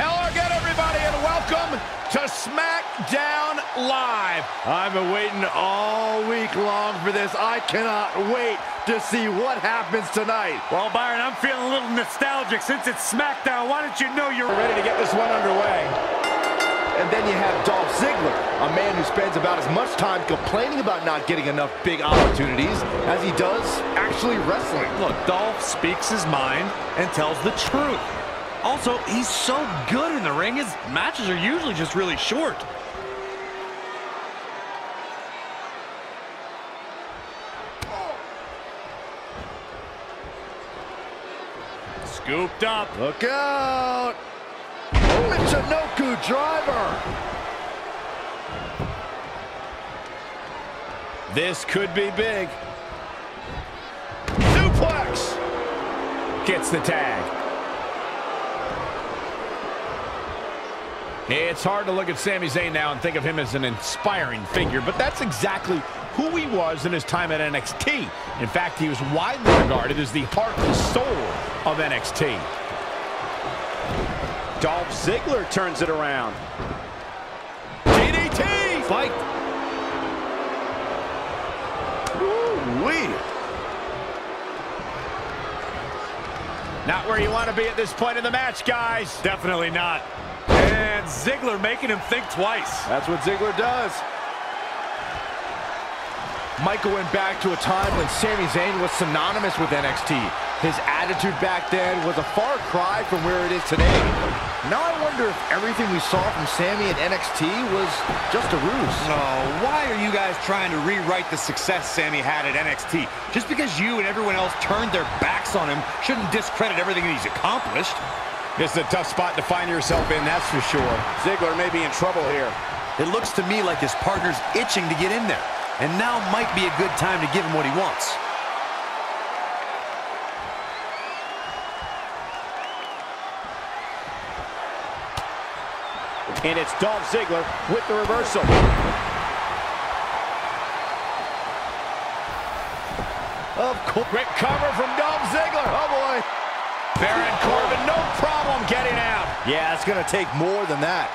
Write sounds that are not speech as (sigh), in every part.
Hello again, everybody, and welcome to SmackDown Live. I've been waiting all week long for this. I cannot wait to see what happens tonight. Well, Byron, I'm feeling a little nostalgic since it's SmackDown. Why don't you know you're ready to get this one underway? And then you have Dolph Ziggler, a man who spends about as much time complaining about not getting enough big opportunities as he does actually wrestling. Look, Dolph speaks his mind and tells the truth. Also, he's so good in the ring, his matches are usually just really short. Scooped up. Look out! Oh, Michinoku driver! This could be big. Suplex! Gets the tag. It's hard to look at Sami Zayn now and think of him as an inspiring figure, but that's exactly who he was in his time at NXT. In fact, he was widely regarded as the heart and soul of NXT. Dolph Ziggler turns it around. DDT! Fight! Ooh-wee! Not where you want to be at this point in the match, guys. Definitely not. And Ziggler making him think twice. That's what Ziggler does. Michael went back to a time when Sami Zayn was synonymous with NXT. His attitude back then was a far cry from where it is today. Now I wonder if everything we saw from Sami at NXT was just a ruse. No, why are you guys trying to rewrite the success Sami had at NXT? Just because you and everyone else turned their backs on him shouldn't discredit everything that he's accomplished. This is a tough spot to find yourself in, that's for sure. Ziggler may be in trouble here. It looks to me like his partner's itching to get in there. And now might be a good time to give him what he wants. And it's Dolph Ziggler with the reversal. Of course. Quick cover from Dolph Ziggler. Oh, boy. Baron Corbin, no problem getting out. Yeah, it's going to take more than that.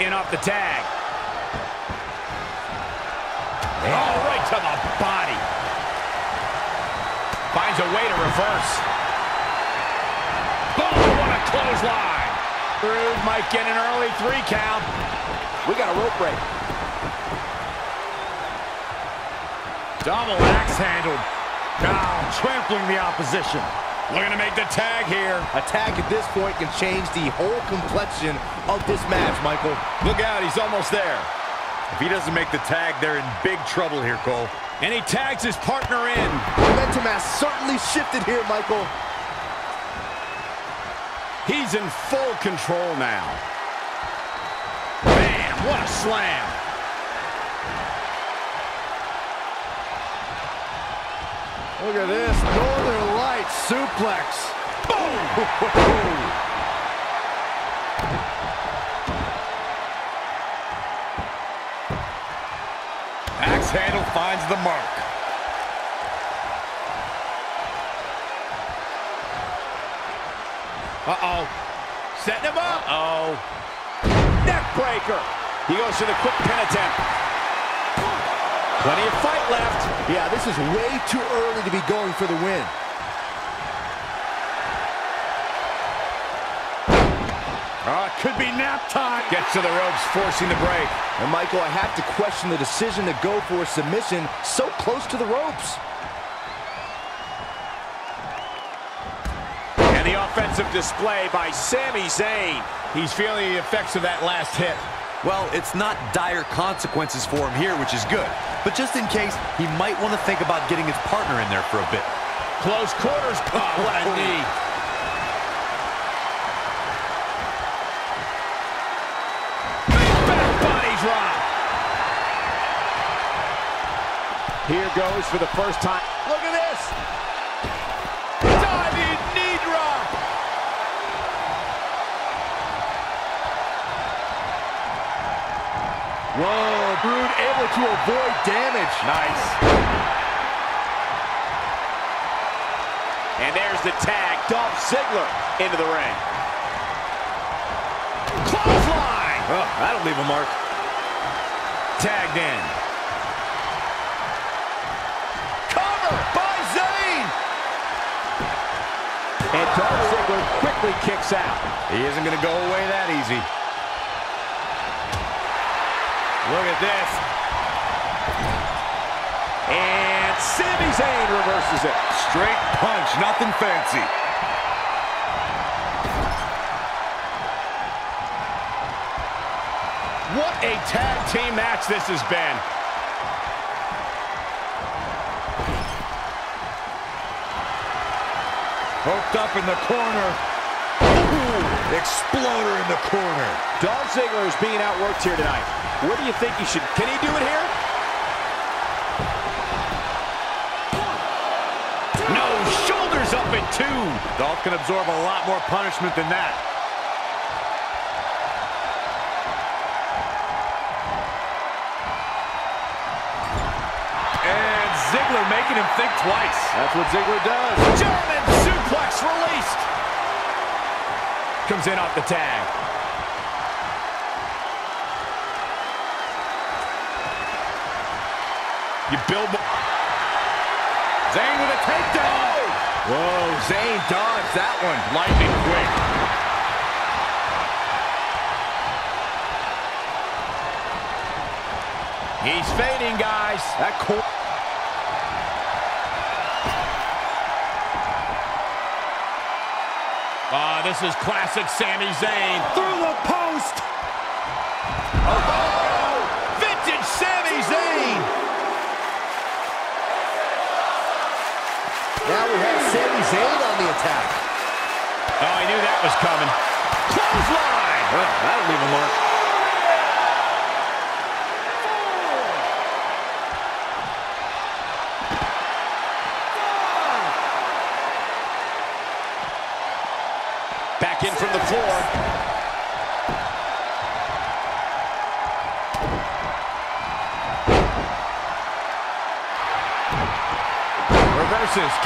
In off the tag. Oh, right to the body. Finds a way to reverse. Boom, what a clothesline. Roode might get an early three count. We got a rope break. Double axe handled. Now trampling the opposition. Looking to make the tag here. A tag at this point can change the whole complexion of this match, Michael. Look out, he's almost there. If he doesn't make the tag, they're in big trouble here, Cole. And he tags his partner in. Momentum has certainly shifted here, Michael. He's in full control now. Bam, what a slam. Look at this, Northern Lights suplex. Boom! Axe handle finds the mark. Uh-oh. Setting him up. Uh-oh. Neck breaker. He goes for the quick pin attempt. Plenty of fight left. Yeah, this is way too early to be going for the win. Uh, could be nap time. Gets to the ropes, forcing the break. And Michael, I have to question the decision to go for a submission so close to the ropes. And the offensive display by Sami Zayn. He's feeling the effects of that last hit. Well, it's not dire consequences for him here, which is good. But just in case, he might want to think about getting his partner in there for a bit. Close quarters. Oh, (laughs) what a knee. Back body drop. Here goes for the first time. Whoa, Brood able to avoid damage. Nice. And there's the tag. Dolph Ziggler into the ring. Clothesline! Oh, that'll leave a mark. Tagged in. Cover by Zayn! And Dolph Ziggler quickly kicks out. He isn't going to go away that easy. Look at this. And Sami Zayn reverses it. Straight punch, nothing fancy. What a tag team match this has been. Hooked up in the corner. Exploder in the corner. Dolph Ziggler is being outworked here tonight. What do you think he should... Can he do it here? No, shoulders up at two. Dolph can absorb a lot more punishment than that. And Ziggler making him think twice. That's what Ziggler does. German suplex released. Comes in off the tag. You build... Zayn with a takedown. Whoa, Zayn dodged that one. Lightning quick. He's fading, guys. That cool. Ah, this is classic Sami Zayn. Through the post. Oh, vintage Sami Zayn. Now we have Sami Zayn on the attack. Oh, I knew that was coming. Clothesline. Well, that'll leave a mark.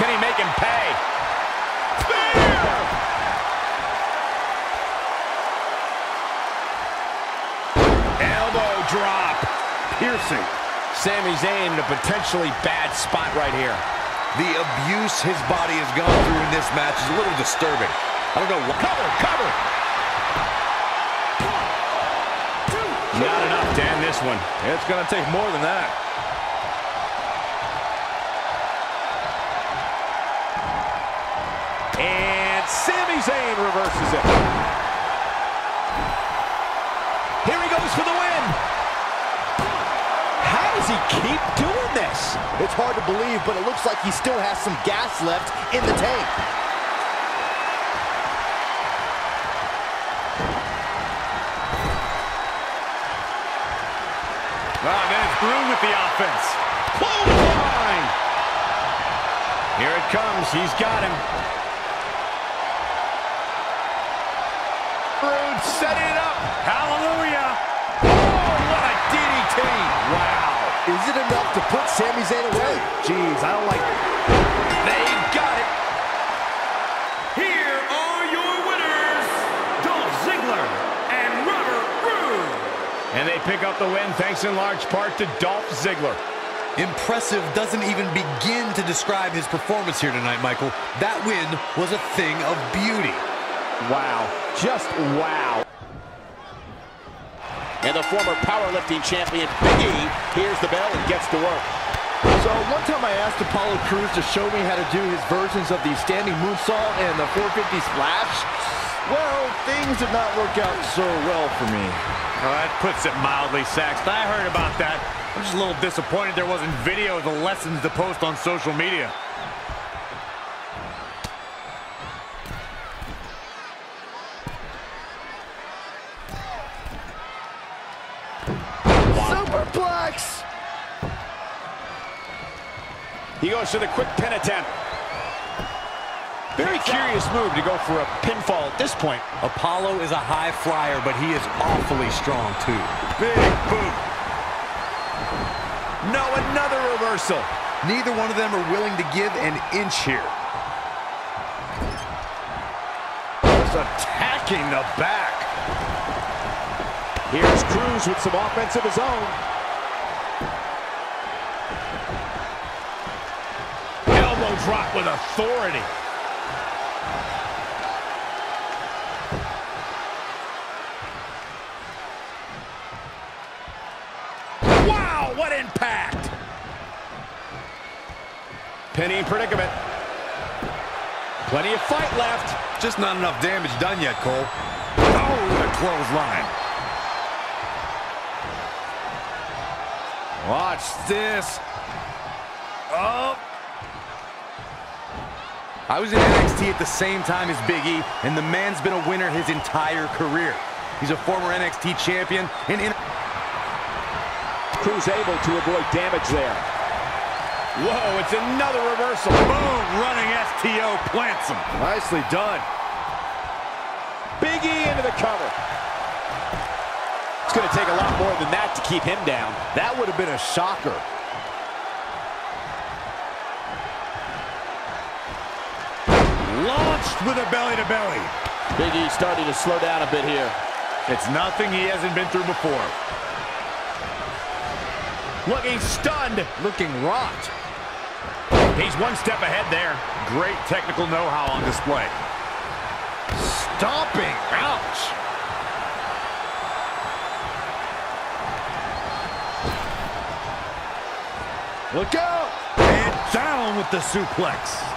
Can he make him pay? Spear! Elbow drop. Piercing. Sami Zayn in a potentially bad spot right here. The abuse his body has gone through in this match is a little disturbing. I don't know what. Cover, cover. Not enough to end this one. It's going to take more than that. Sami Zayn reverses it. Here he goes for the win. How does he keep doing this? It's hard to believe, but it looks like he still has some gas left in the tank. Ah, then it's Brood with the offense. Clothesline. Here it comes. He's got him. Brood setting it up. Hallelujah. Oh, what a DDT. Wow. Is it enough to put Sami Zayn away? Jeez, I don't like... it. They got it. Here are your winners, Dolph Ziggler and Robert Roode. And they pick up the win thanks in large part to Dolph Ziggler. Impressive doesn't even begin to describe his performance here tonight, Michael. That win was a thing of beauty. Wow. Just wow. And the former powerlifting champion, Big E, hears the bell and gets to work. So one time I asked Apollo Crews to show me how to do his versions of the standing moonsault and the 450 splash. Well, things did not work out so well for me. Oh, that puts it mildly, Saxton. I heard about that. I'm just a little disappointed there wasn't video of the lessons to post on social media. He goes for the quick pin attempt. Very curious move to go for a pinfall at this point. Apollo is a high flyer, but he is awfully strong, too. Big boot. No, another reversal. Neither one of them are willing to give an inch here. Just attacking the back. Here's Crews with some offense of his own. Drop with authority. Wow, what impact! Penny predicament. Plenty of fight left. Just not enough damage done yet, Cole. Oh, the clothesline. Watch this. Oh. I was in NXT at the same time as Big E, and the man's been a winner his entire career. He's a former NXT champion and in Crews able to avoid damage there. Whoa, it's another reversal. boom, running STO plants him. Nicely done. Big E into the cover. It's going to take a lot more than that to keep him down. That would have been a shocker. Launched with a belly-to-belly. Big E starting to slow down a bit here. It's nothing he hasn't been through before. Looking stunned. Looking rocked. He's one step ahead there. Great technical know-how on display. Stomping. Ouch. Look out. And down with the suplex.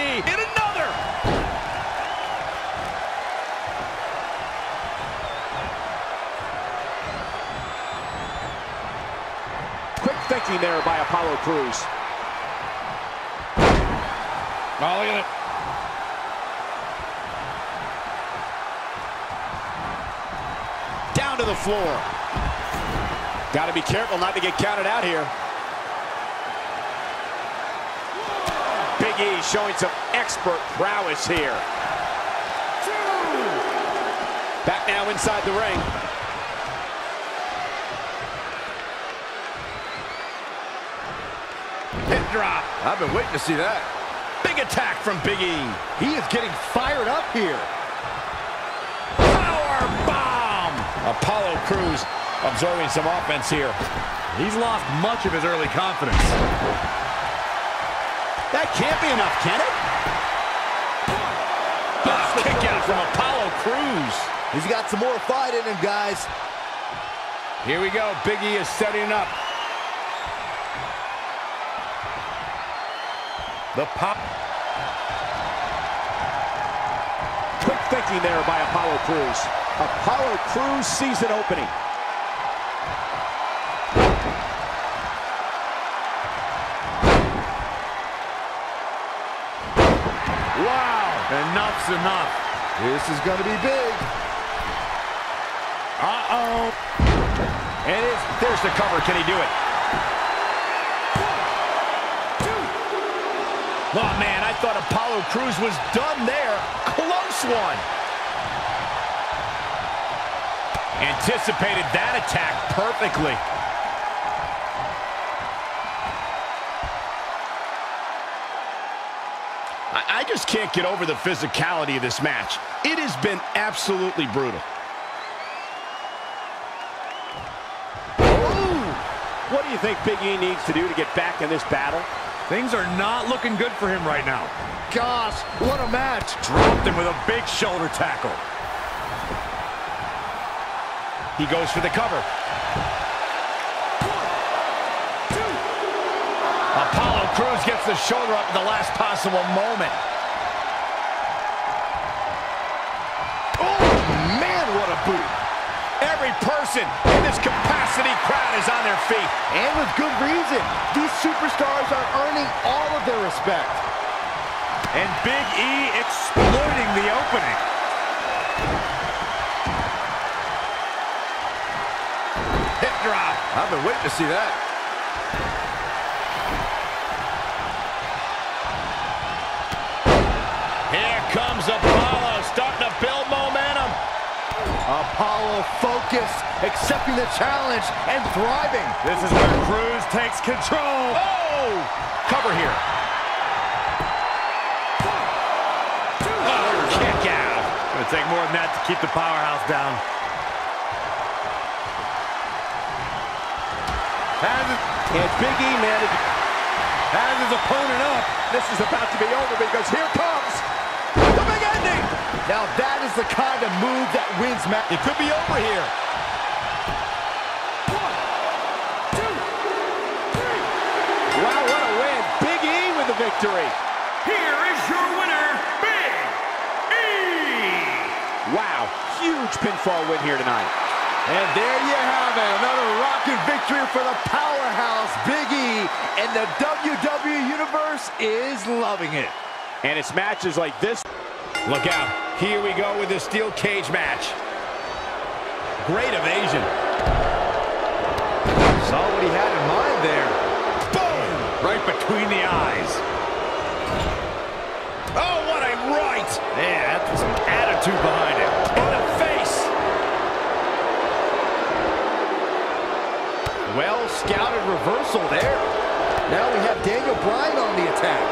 Knee. And another. Quick thinking there by Apollo Crews. Oh, look at it. Down to the floor. Got to be careful not to get counted out here. Showing some expert prowess here. Back now inside the ring. Hip drop. I've been waiting to see that. Big attack from Big E. He is getting fired up here. Power bomb. Apollo Crews absorbing some offense here. He's lost much of his early confidence. That can't be enough, can it? Ah, kick out from Apollo Crews. He's got some more fight in him, guys. Here we go. Big E is setting up. The pop. Quick thinking there by Apollo Crews. Apollo Crews sees an opening. Enough's enough. This is going to be big. Uh-oh. And it's, there's the cover. Can he do it? Oh, man, I thought Apollo Crews was done there. Close one. Anticipated that attack perfectly. Just can't get over the physicality of this match. It has been absolutely brutal. What do you think Big E needs to do to get back in this battle? Things are not looking good for him right now. Gosh, what a match. Dropped him with a big shoulder tackle. He goes for the cover. Apollo Crews gets the shoulder up at the last possible moment. Person in this capacity crowd is on their feet. And with good reason. These superstars are earning all of their respect. And Big E exploiting the opening. Hip drop. I've been waiting to see that. Apollo focused, accepting the challenge, and thriving. This is where Crews takes control. Oh! Cover here. Kick out. Gonna take more than that to keep the powerhouse down. Has his, and Big E managed, has his opponent up. This is about to be over because here comes. Now that is the kind of move that wins match. It could be over here. One, two, three. Wow, what a win. Big E with the victory. Here is your winner, Big E! Wow, huge pinfall win here tonight. And there you have it, another rocking victory for the powerhouse Big E, and the WWE Universe is loving it. And it's matches like this. Look out. Here we go with the steel cage match. Great evasion. Saw what he had in mind there. Boom! Right between the eyes. Oh, what a right! Yeah, that's some attitude behind it. In the face! Well scouted reversal there. Now we have Daniel Bryan on the attack.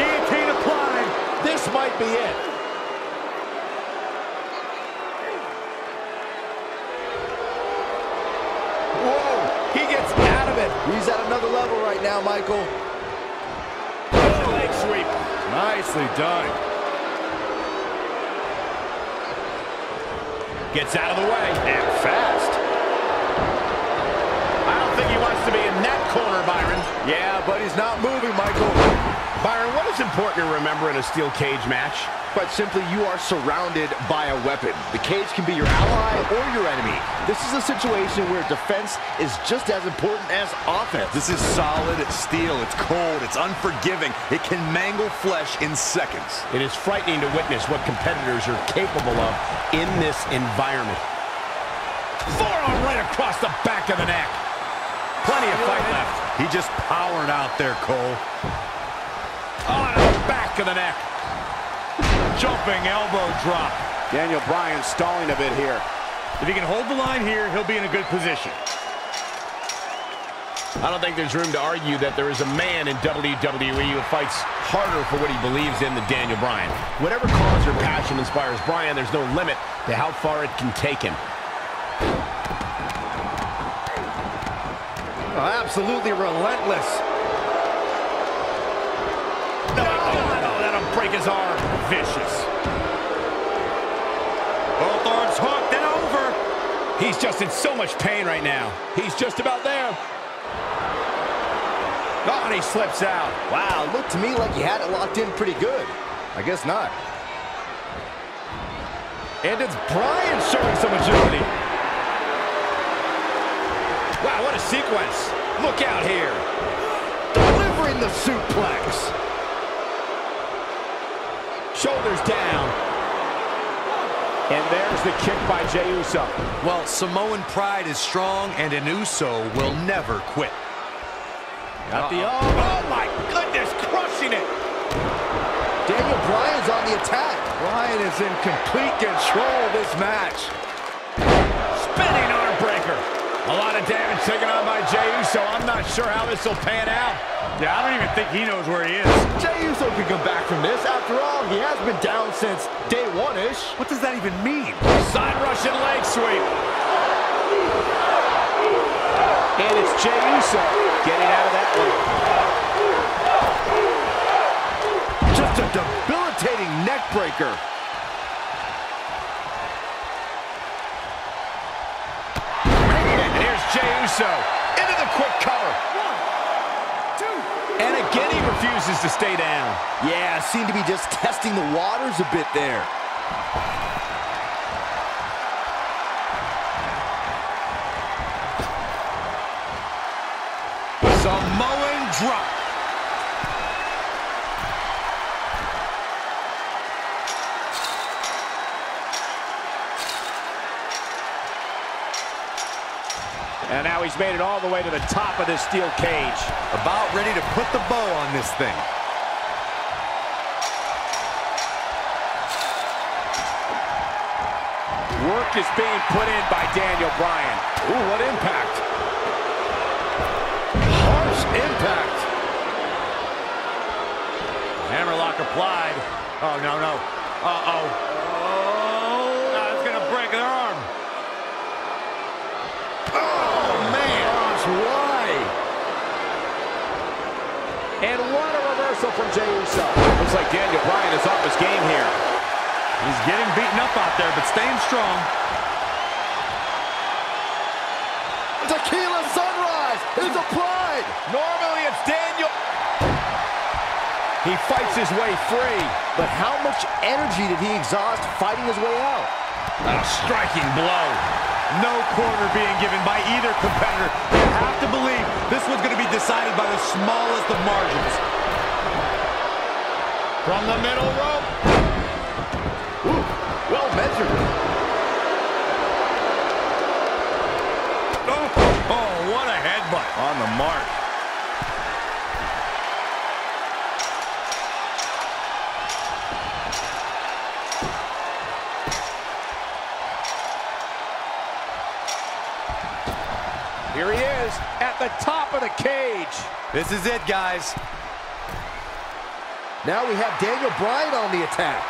Guillotine applied. This might be it. Whoa! He gets out of it. He's at another level right now, Michael. Leg sweep. Nicely done. Gets out of the way. And fast. I don't think he wants to be in that corner, Byron. Yeah, but he's not moving, Michael. Byron, what is important to remember in a steel cage match? But simply, you are surrounded by a weapon. The cage can be your ally or your enemy. This is a situation where defense is just as important as offense. This is solid steel. It's cold. It's unforgiving. It can mangle flesh in seconds. It is frightening to witness what competitors are capable of in this environment. Forearm right across the back of the neck. Plenty of fight left. He just powered out there, Cole. On the back of the neck. Jumping elbow drop. Daniel Bryan stalling a bit here. If he can hold the line here, he'll be in a good position. I don't think there's room to argue that there is a man in WWE who fights harder for what he believes in than Daniel Bryan. Whatever cause or passion inspires Bryan, there's no limit to how far it can take him. Oh, absolutely relentless. Break his arm. Vicious. Both arms hooked and over. He's just in so much pain right now. He's just about there. Oh, and he slips out. Wow, looked to me like he had it locked in pretty good. I guess not. And it's Bryan showing some agility. Wow, what a sequence. Look out here. Delivering the suplex. Shoulders down. And there's the kick by Jey Uso. Well, Samoan pride is strong, and an Uso will never quit. Got the arm. Oh, my goodness, crushing it. Daniel Bryan's on the attack. Bryan is in complete control of this match. Spinning arm breaker. A lot of damage taken on by Jey Uso. I'm not sure how this will pan out. Yeah, I don't even think he knows where he is. Jey Uso can come back from this. After all, he has been down since day one-ish. What does that even mean? Side Russian leg sweep. And it's Jey Uso getting out of that one. Just a debilitating neck breaker. Here's Jey into the quick cover. And again, he refuses to stay down. Yeah, seemed to be just testing the waters a bit there. Samoan drop. And now he's made it all the way to the top of this steel cage. About ready to put the bow on this thing. Work is being put in by Daniel Bryan. Ooh, what impact. Harsh impact. Hammerlock applied. Oh, no, no. Uh-oh. breaking their arm. Oh, man. Gosh, why? And what a reversal from Jey Uso. Looks like Daniel Bryan is off his game here. He's getting beaten up out there, but staying strong. Tequila Sunrise is applied. Normally it's Daniel. He fights his way free. But how much energy did he exhaust fighting his way out? A striking blow. No corner being given by either competitor. You have to believe this one's going to be decided by the smallest of margins. From the middle rope. Ooh, well measured. Oh, oh, what a headbutt. On the mark. The top of the cage. This is it, guys. Now we have Daniel Bryan on the attack.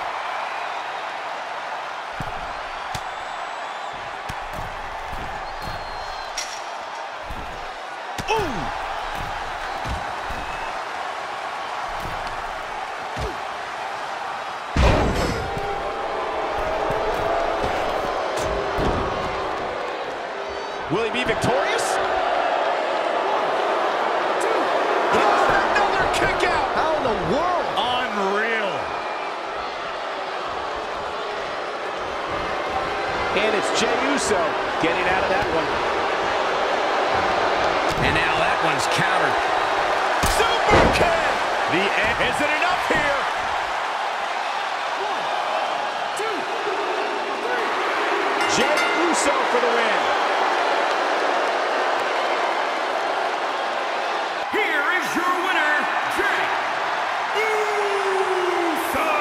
Jey for the win. Here is your winner, Jey Uso.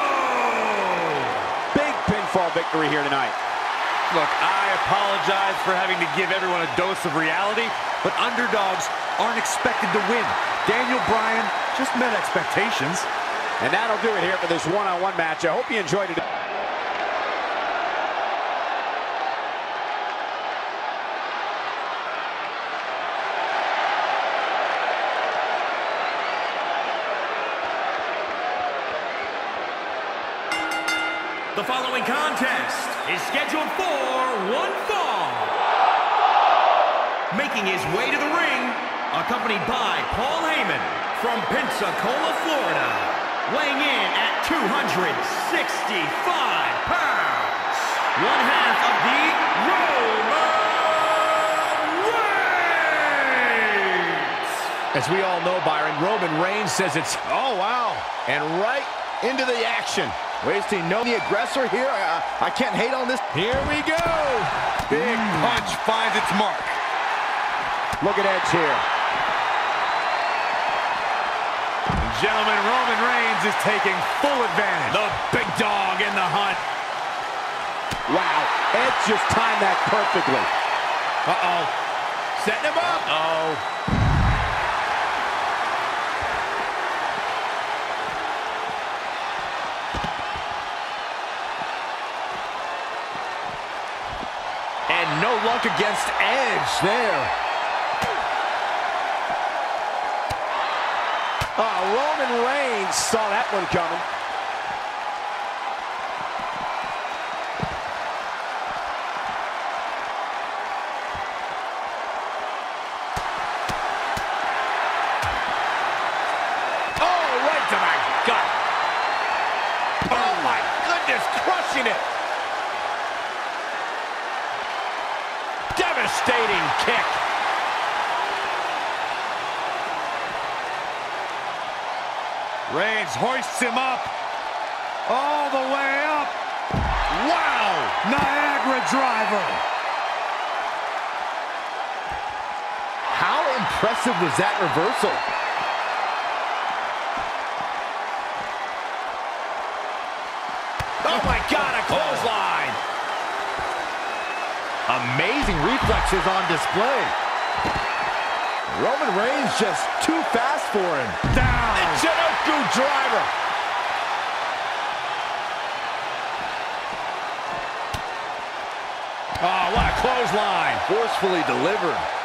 Big pinfall victory here tonight. Look, I apologize for having to give everyone a dose of reality, but underdogs aren't expected to win. Daniel Bryan just met expectations. And that'll do it here for this one-on-one match. I hope you enjoyed it. Making his way to the ring, accompanied by Paul Heyman from Pensacola, Florida, weighing in at 265 pounds, one half of the Roman Reigns. As we all know, Byron, Roman Reigns says it's, oh, wow, and right into the action. Wasting no the aggressor here. I, I can't hate on this. Here we go. Big mm. punch finds its mark. Look at Edge here. Gentlemen, Roman Reigns is taking full advantage. The big dog in the hunt. Wow, Edge just timed that perfectly. Uh-oh. Setting him up. Oh, And no luck against Edge there. Uh, Roman Reigns saw that one coming. Oh, right to the gut. Oh, my goodness, crushing it. Devastating kick. Reigns hoists him up. All the way up. Wow! Niagara driver. How impressive was that reversal? Oh, my God, a clothesline. Amazing reflexes on display. Roman Reigns just too fast for him. Down. Chinoku driver. Oh, what a clothesline. Forcefully delivered.